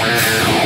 Wow.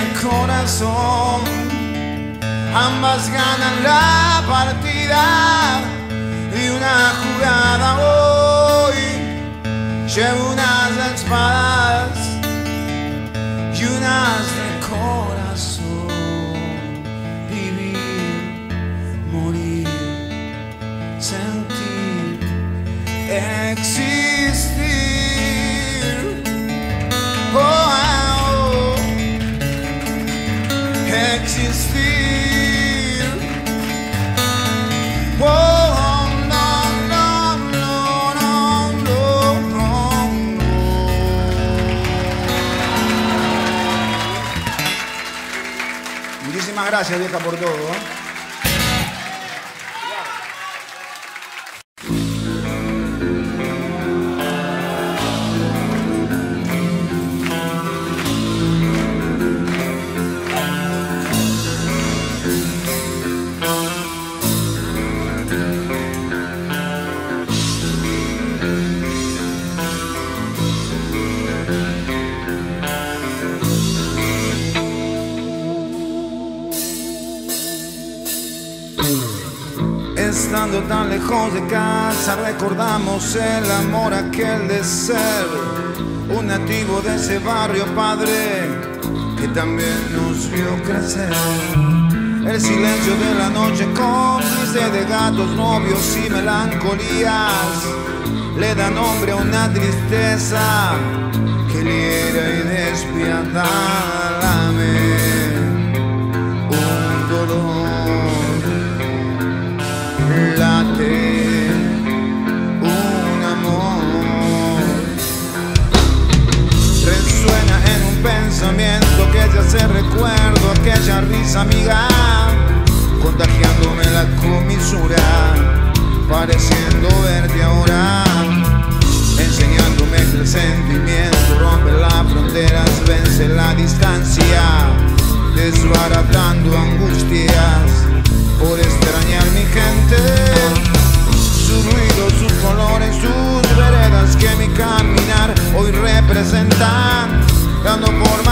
el corazón. Ambas ganan la partida y una jugada hoy lleva unas espadas y unas de corazón. Vivir, morir, sentir, existir. Oh, gracias, vieja, por todo. ¿eh? estando tan lejos de casa recordamos el amor aquel de ser un nativo de ese barrio padre que también nos vio crecer. El silencio de la noche cómplice de gatos, novios y melancolías le da nombre a una tristeza que liera y despiadada que te hace recuerdo aquella risa amiga, contagiándome la comisura, pareciendo verte ahora, enseñándome el sentimiento rompe las fronteras, vence la distancia, desbaratando angustias por extrañar mi gente sus ruidos, sus colores, sus veredas que mi caminar hoy representan, dando forma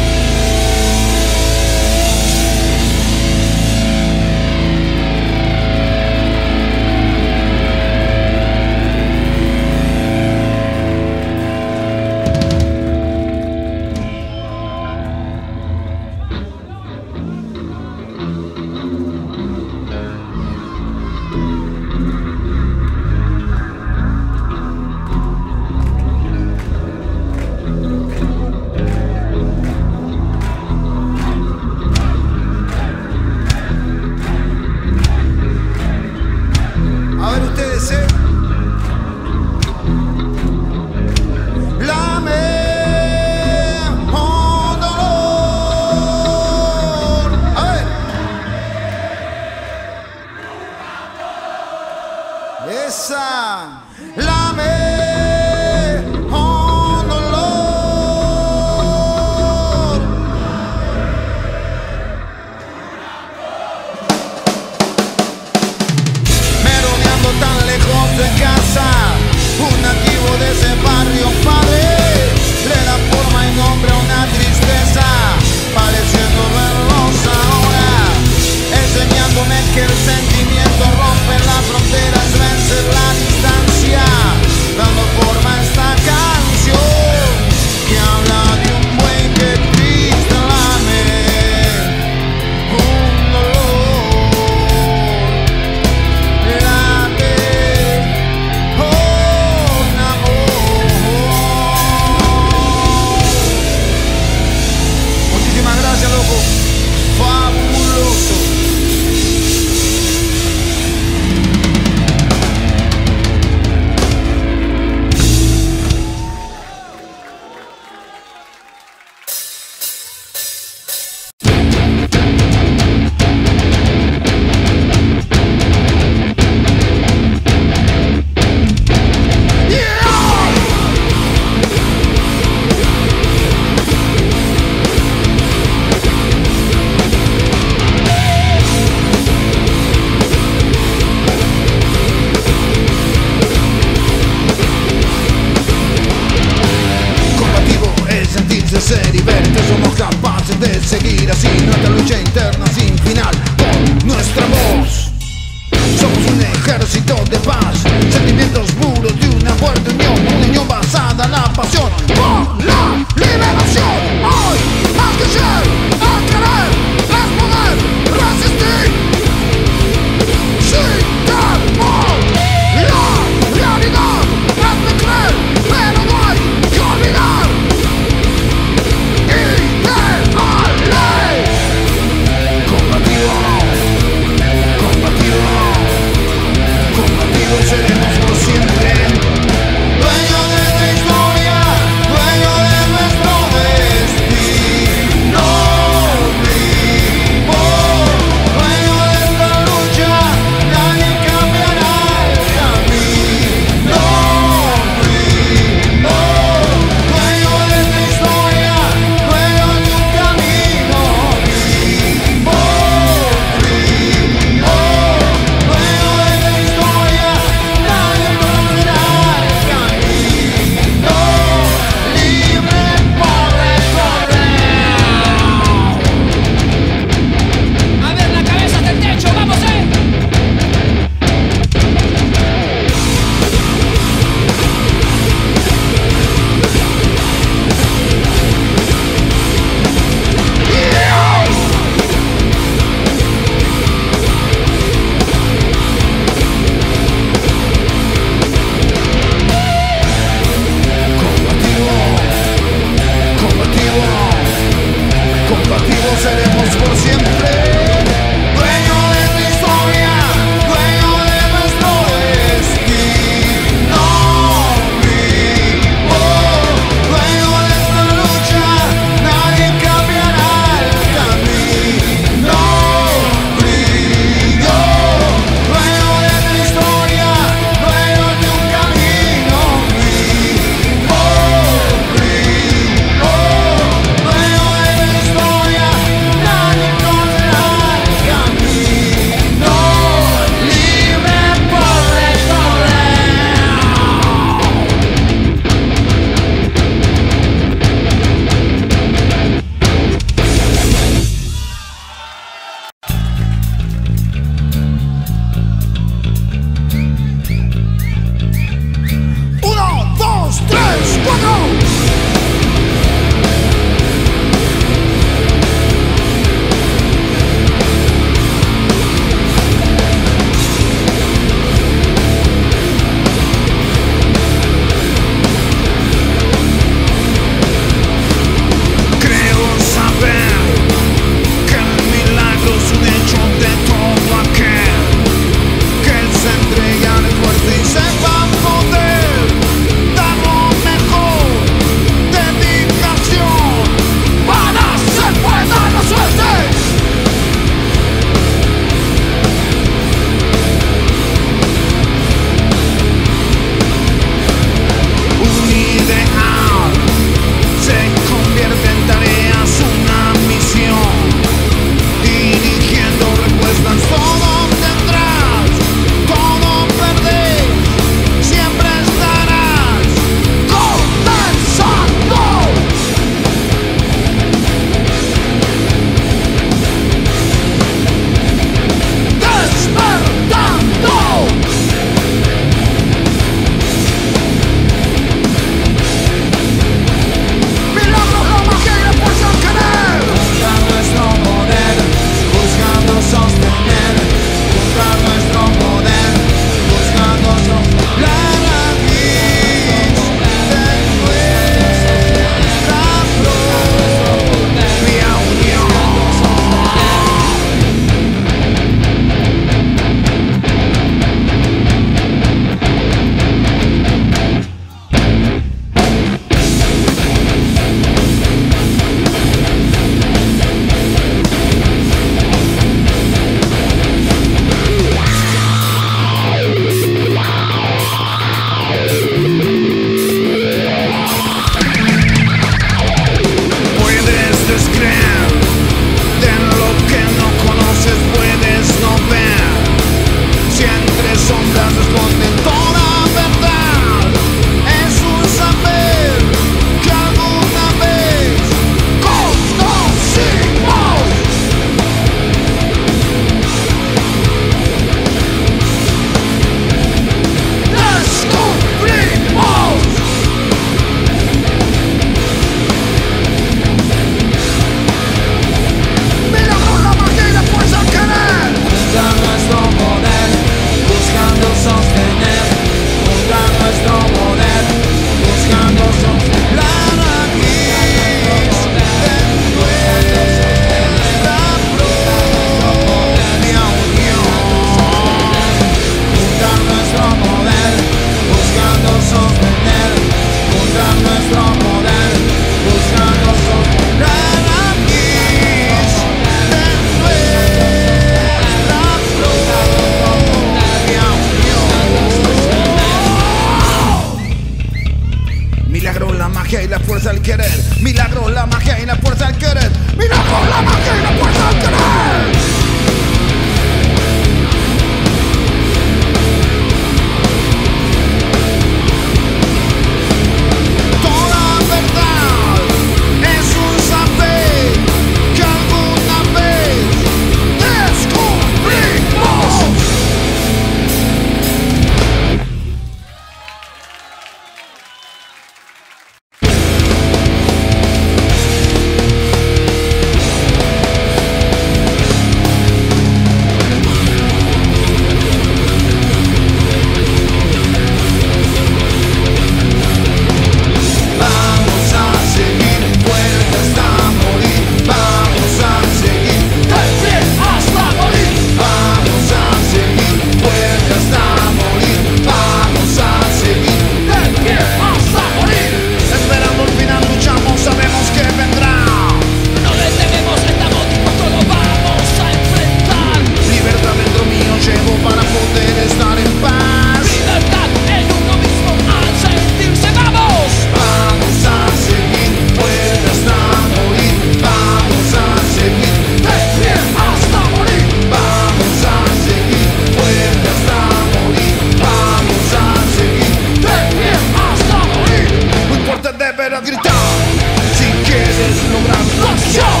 quieres lograr pasión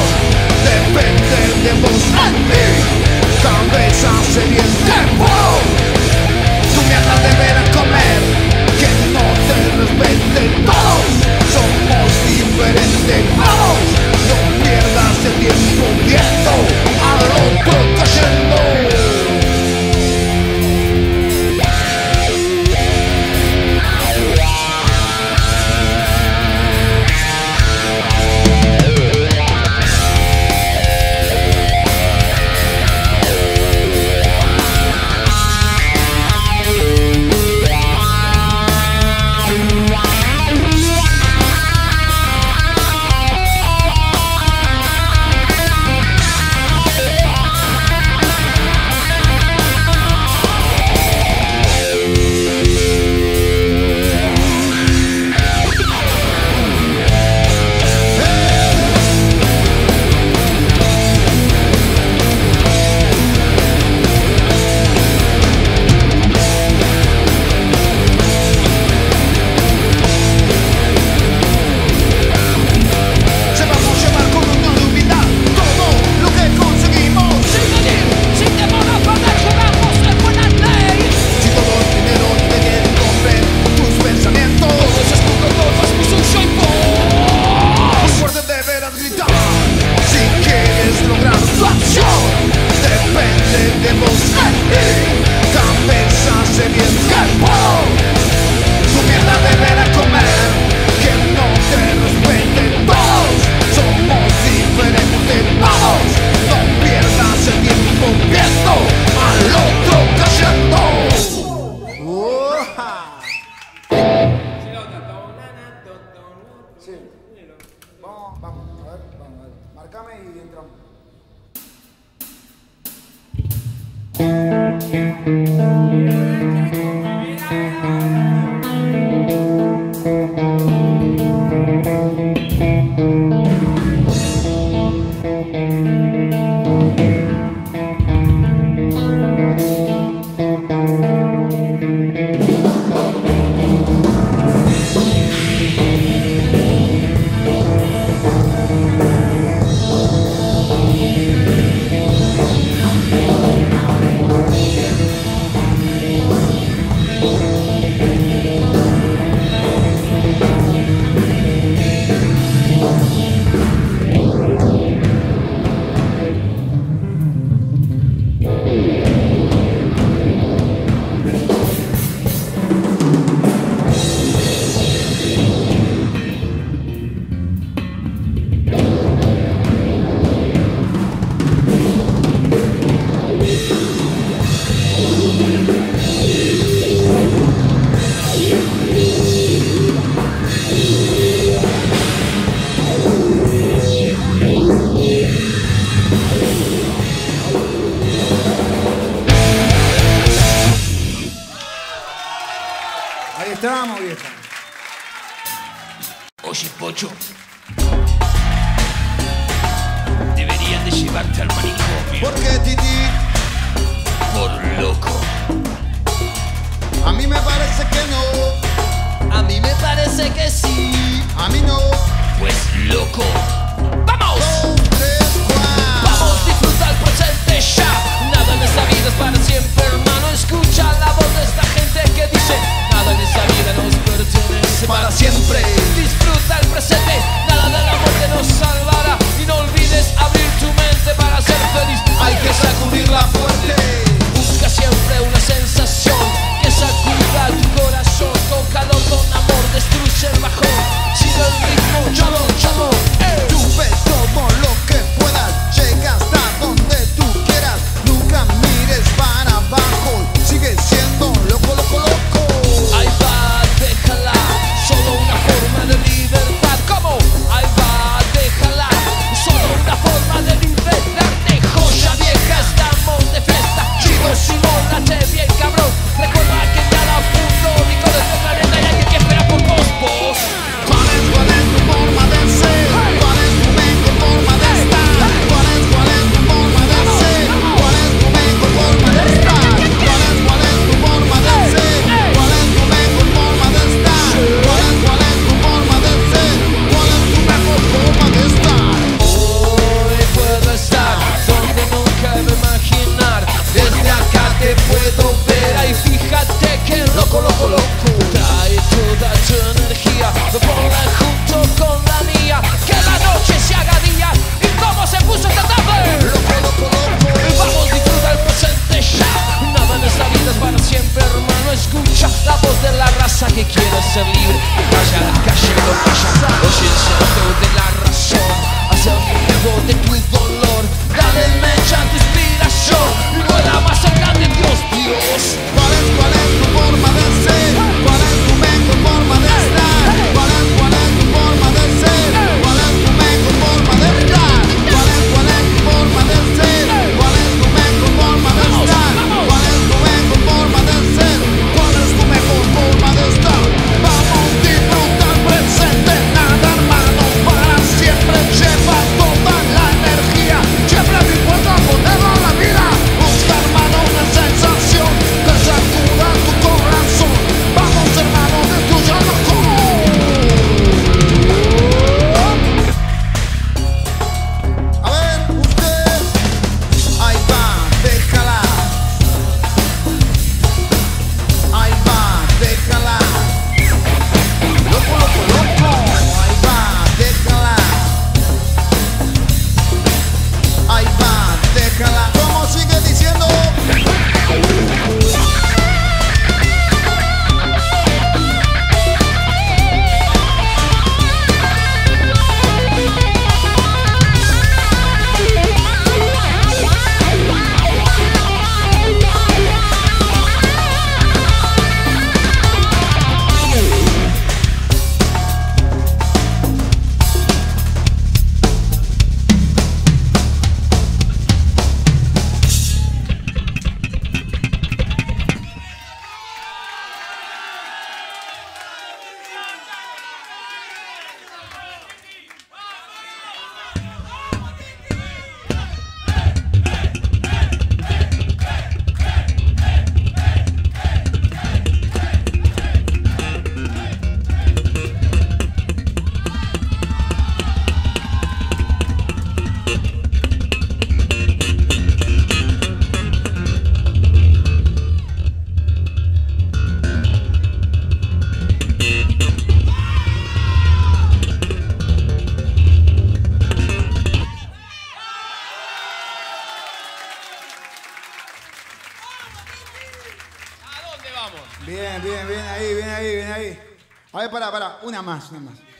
Depende de vos en mí Cabeza sediente wow. Tu mierda deberás comer Que no te respeten todos Somos diferentes. Vamos No pierdas el tiempo viendo Al otro cayendo. Más, una más.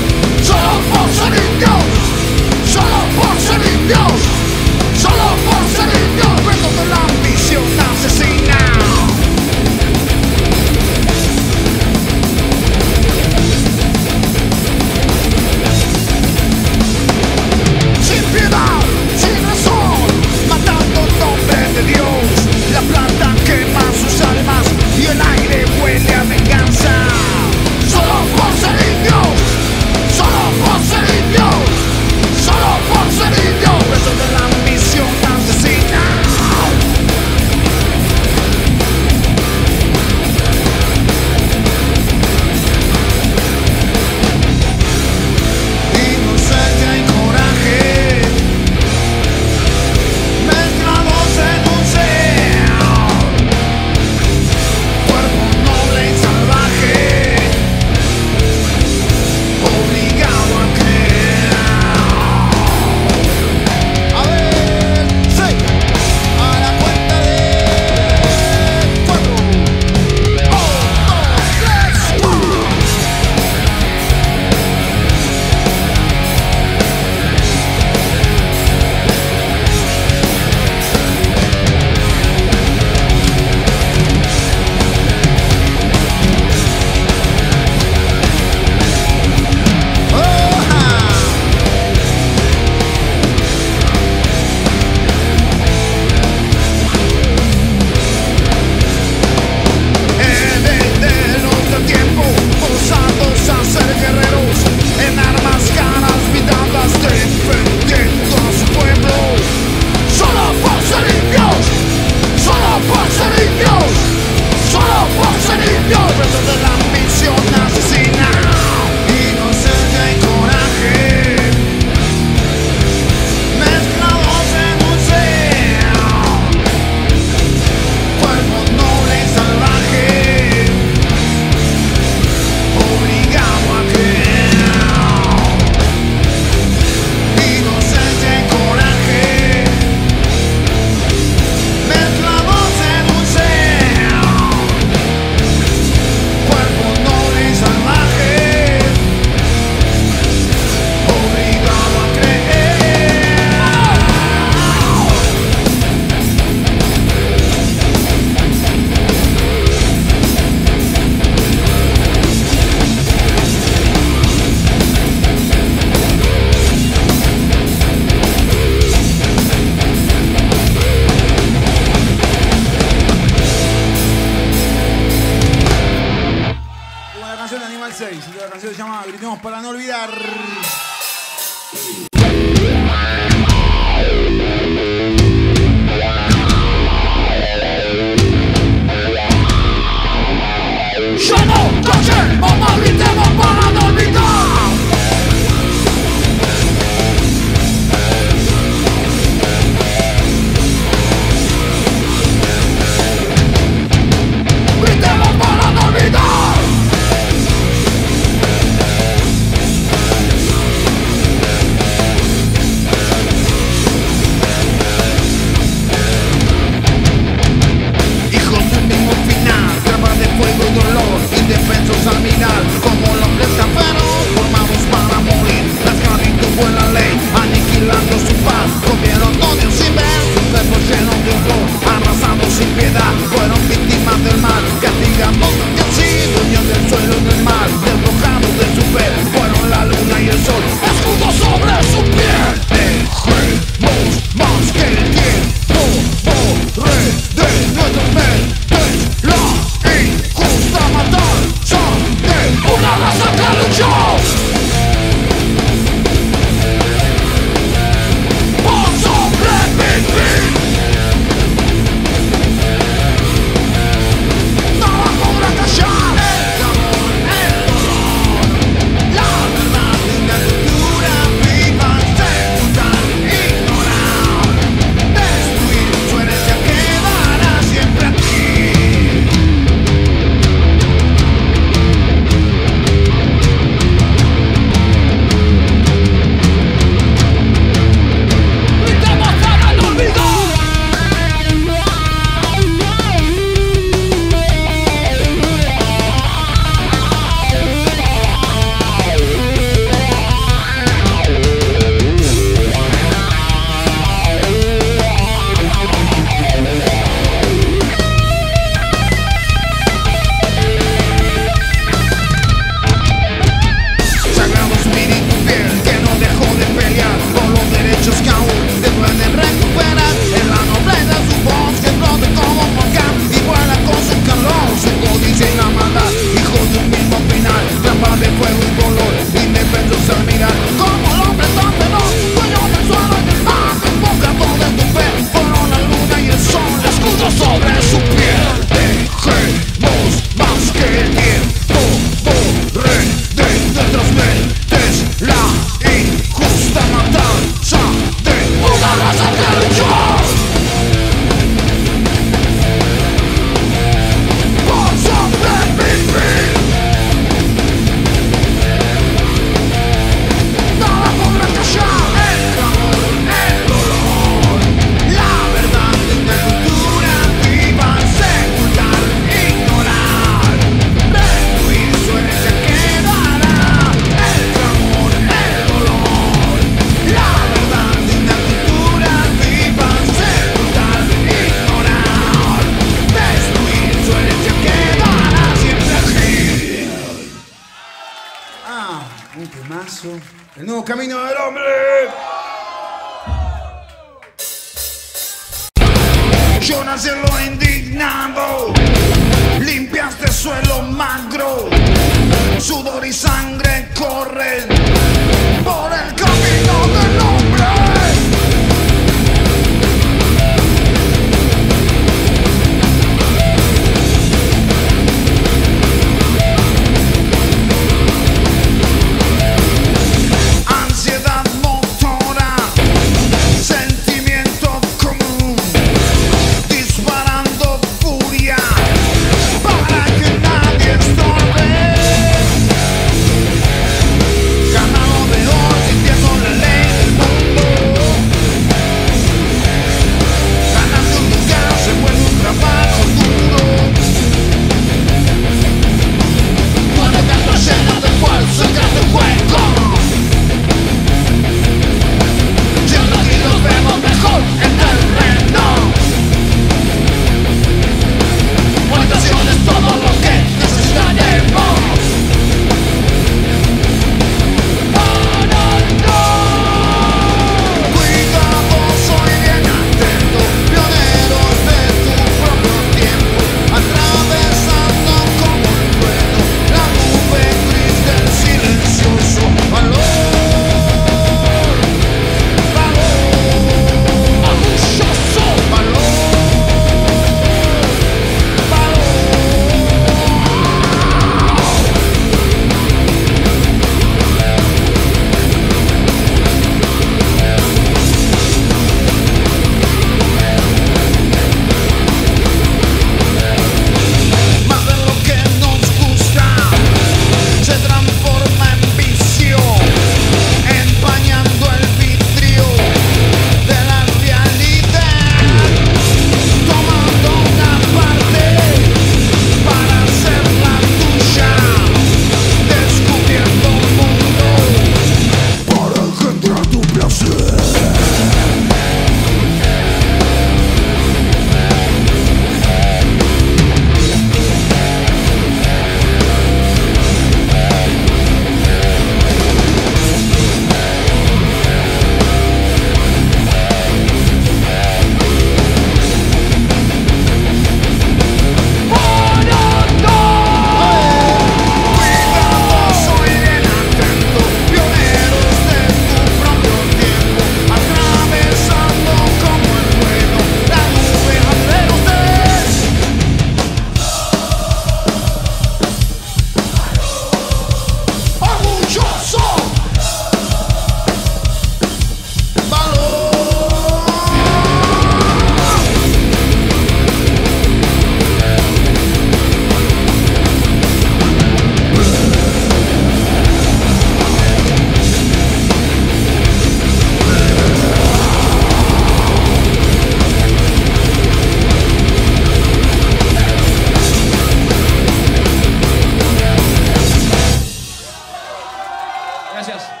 Gracias.